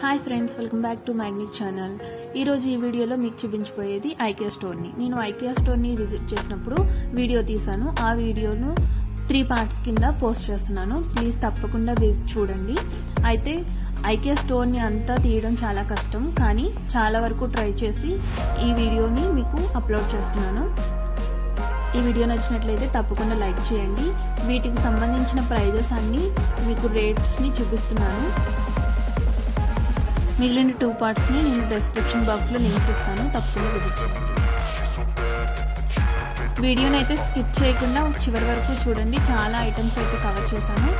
Hi friends welcome back to Magnik channel ఈరోజు ఈ వీడియోలో మీకు చూపించబోయేది ఐకియా స్టోర్ని నేను ఐకియా స్టోర్ని విజిట్ చేసినప్పుడు వీడియో తీశాను. ఆ వీడియోను త్రీ పార్ట్స్ కింద పోస్ట్ చేస్తున్నాను. ప్లీజ్ తప్పకుండా విజిట్ చూడండి. అయితే ఐకియా స్టోర్ని అంతా తీయడం చాలా కష్టం. కానీ చాలా వరకు ట్రై చేసి ఈ వీడియోని మీకు అప్లోడ్ చేస్తున్నాను. ఈ వీడియో నచ్చినట్లయితే తప్పకుండా లైక్ చేయండి. వీటికి సంబంధించిన ప్రైజెస్ అన్నీ మీకు రేట్స్ని చూపిస్తున్నాను. మిగిలిన టూ పార్ట్స్ని నేను డిస్క్రిప్షన్ బాక్స్లో లింక్స్ ఇస్తాను తప్పకుండా విజిట్ చేయండి. వీడియోని అయితే స్కిప్ చేయకుండా చివరి వరకు చూడండి. చాలా ఐటమ్స్ అయితే కవర్ చేశాను.